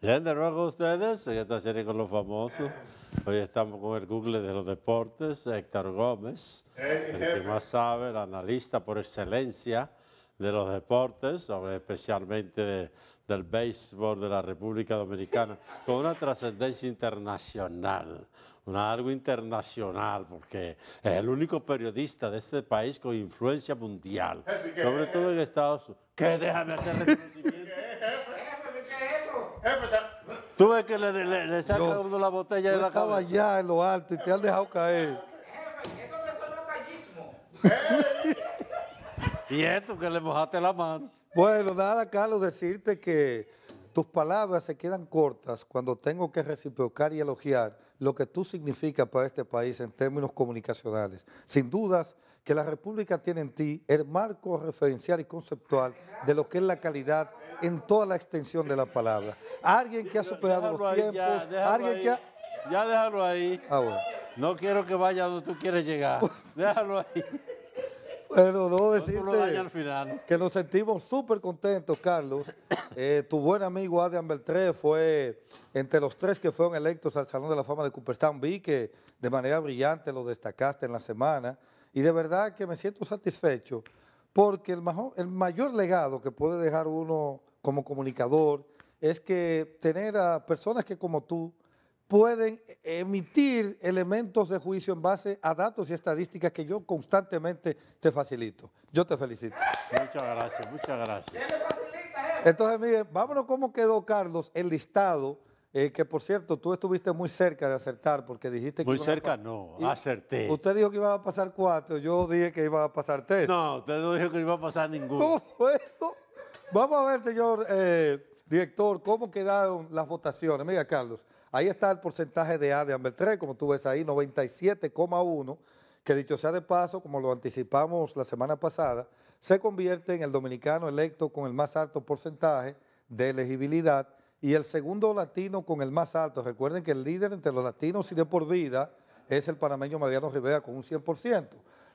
Bien, de nuevo con ustedes en esta serie con los famosos. Hoy estamos con el Google de los deportes, Héctor Gómez, el que más sabe, el analista por excelencia de los deportes, especialmente de- del béisbol de la República Dominicana, con una trascendencia internacional, una, algo internacional, porque es el único periodista de este país con influencia mundial, sobre todo en Estados Unidos. ¿Qué? Déjame hacer reconocimiento. Tú ves que le, le, le saca Dios, uno la botella de la estaba cabeza. allá en lo alto y te han dejado caer. Eso me sonó callismo. Y esto que le mojaste la mano. Bueno, nada, Carlos, decirte que tus palabras se quedan cortas cuando tengo que reciprocar y elogiar lo que tú significas para este país en términos comunicacionales. Sin dudas que la República tiene en ti el marco referencial y conceptual de lo que es la calidad en toda la extensión de la palabra. Alguien que ha superado Déjalo los ahí, tiempos, ya, déjalo alguien ahí. que ha... Ya déjalo ahí. Ah, bueno. No quiero que vaya donde tú quieres llegar. Déjalo ahí. Bueno, no decirte... al final. que nos sentimos súper contentos, Carlos. Eh, tu buen amigo Adrian Beltré fue entre los tres que fueron electos al Salón de la Fama de Cooperstown. Vi que de manera brillante lo destacaste en la semana y de verdad que me siento satisfecho porque el, majo- el mayor legado que puede dejar uno como comunicador es que tener a personas que como tú pueden emitir elementos de juicio en base a datos y estadísticas que yo constantemente te facilito. Yo te felicito. Muchas gracias, muchas gracias. ¿Qué le facilita, jefe? Entonces, miren, vámonos cómo quedó, Carlos, el listado, eh, que por cierto, tú estuviste muy cerca de acertar porque dijiste que... Muy a cerca no, y- acerté. Usted dijo que iban a pasar cuatro, yo dije que iban a pasar tres. No, usted no dijo que no iba a pasar ninguno. ¿Cómo fue esto? Vamos a ver, señor eh, director, cómo quedaron las votaciones. Mira, Carlos, ahí está el porcentaje de A de Ambertré, como tú ves ahí, 97,1, que dicho sea de paso, como lo anticipamos la semana pasada, se convierte en el dominicano electo con el más alto porcentaje de elegibilidad y el segundo latino con el más alto. Recuerden que el líder entre los latinos y de por vida es el panameño Mariano Rivera con un 100%.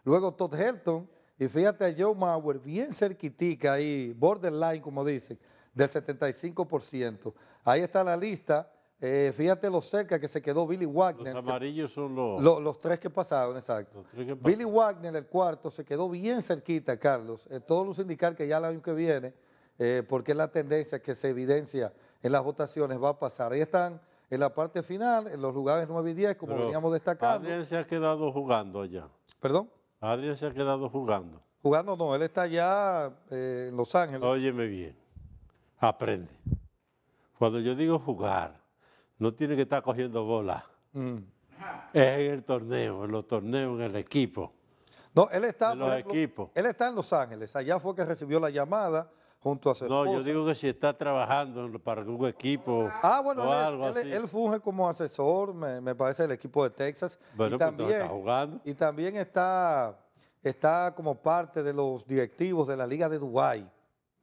Luego Todd Helton, y fíjate a Joe Mauer, bien cerquitica ahí, borderline, como dicen, del 75%. Ahí está la lista. eh, fíjate lo cerca que se quedó Billy Los Wagner. que- amarillos son los... lo- los tres que pasaron, exacto. los que. Billy Wagner, el cuarto, se quedó bien cerquita, Carlos. Eh, todo luce indicar que ya el año que viene, eh, porque es la tendencia que se evidencia en las votaciones, va a pasar. Ahí están en la parte final, en los lugares 9 y 10, como Pero veníamos destacando. Adrián se ha quedado jugando ya. Perdón, Adrián se ha quedado jugando. jugando no, él está ya eh, en Los Ángeles. Óyeme bien, aprende. Cuando yo digo jugar, no tiene que estar cogiendo bola. Mm. Es en el torneo, en los torneos, en el equipo. No, él está, por los ejemplo, equipos. él está en Los Ángeles. Allá fue que recibió la llamada junto a su No, yo digo que si está trabajando para algún equipo Ah, bueno, o él, algo él- así. él funge como asesor, me, me parece, del equipo de Texas. Bueno, y, pues, también, está jugando. y también está, está como parte de los directivos de la Liga de Dubái.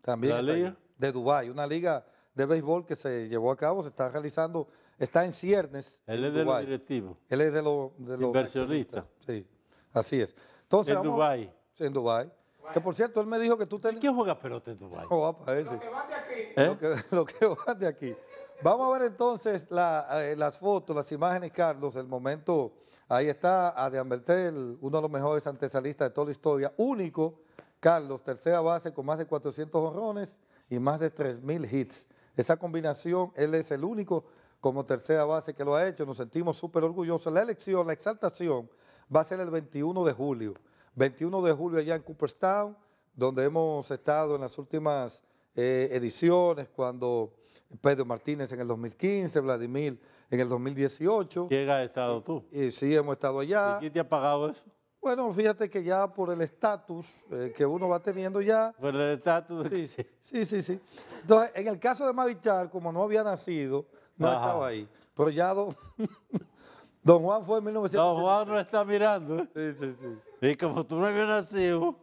También ¿La liga? ahí, de Dubái, una liga de béisbol que se llevó a cabo, se está realizando, está en ciernes. Él es de los directivos. Él es de, los de los Inversionista. accionistas, Sí, así es. Entonces, En Dubái. En Dubái. Que por cierto, él me dijo que tú tenías... ¿Quién juega pelota en Dubái? Va para ese. Lo que van de aquí. ¿Eh? Lo que, lo que van de aquí. Vamos a ver entonces la, eh, las fotos, las imágenes, Carlos, el momento. Ahí está Adrián Bertel, uno de los mejores antesalistas de toda la historia. Único, Carlos, tercera base con más de 400 honrones y más de 3.000 hits. Esa combinación, él es el único como tercera base que lo ha hecho. Nos sentimos súper orgullosos. La elección, la exaltación, va a ser el 21 de julio. 21 de julio allá en Cooperstown, donde hemos estado en las últimas eh, ediciones, cuando Pedro Martínez en el 2015, Vladimir en el 2018. ¿Quién ha estado tú? Y sí, hemos estado ¿Y allá. quién te ha pagado eso? Bueno, fíjate que ya por el estatus eh, que uno va teniendo ya, Por el estatus de Sí, sí, sí, sí. Entonces, en el caso de Marichal, como no había nacido, no Ajá. estaba ahí. Pero ya don, don Juan fue en 1980. Don Juan no está mirando. Sí, sí, sí. Y como tú no habías nacido,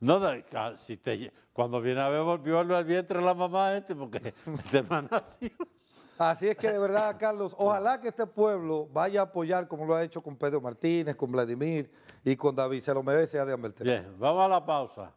no, si te cuando viene a ver volvió al vientre la mamá este, porque te no nacido. Así es que de verdad, Carlos, ojalá que este pueblo vaya a apoyar como lo ha hecho con Pedro Martínez, con Vladimir y con David. Se lo merece Adrián Beltrán. Bien, vamos a la pausa.